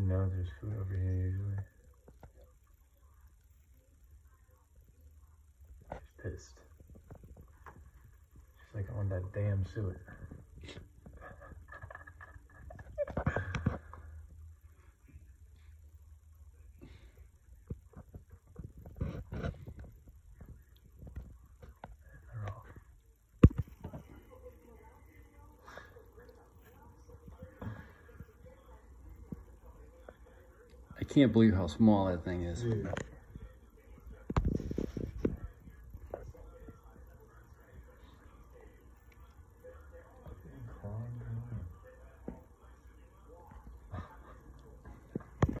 knows there's food over here usually. She's pissed. She's like, want that damn suet. I can't believe how small that thing is.